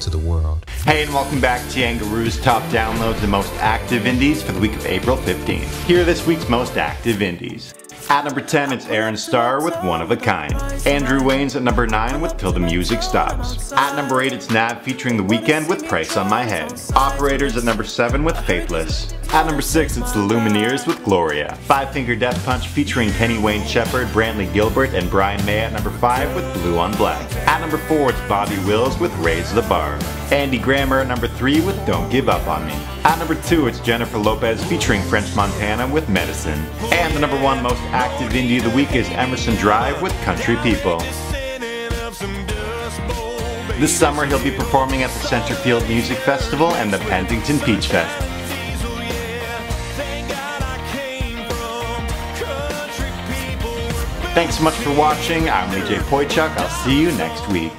to the world. Hey, and welcome back to Yangaroo's top downloads and most active indies for the week of April 15th. Here are this week's most active indies. At number 10, it's Aaron Starr with One of a Kind. Andrew Waines at number 9 with Till the Music Stops. At number 8, it's Nav featuring The Weeknd with Price on My Head. Operators at number 7 with Faithless. At number 6, it's the Lumineers with Gloria. Five Finger Death Punch featuring Kenny Wayne Shepherd, Brantley Gilbert, and Brian May at number 5 with Blue on Black. At number 4, it's Bobby Wills with Raise the Bar. Andy Grammer at number 3 with Don't Give Up on Me. At number 2, it's Jennifer Lopez featuring French Montana with Medicine. And the number 1 most active indie of the week is Emerson Drive with Country People. This summer he'll be performing at the Centerfield Music Festival and the Penticton Peach Fest. Thanks so much for watching. I'm AJ Poychuk. I'll see you next week.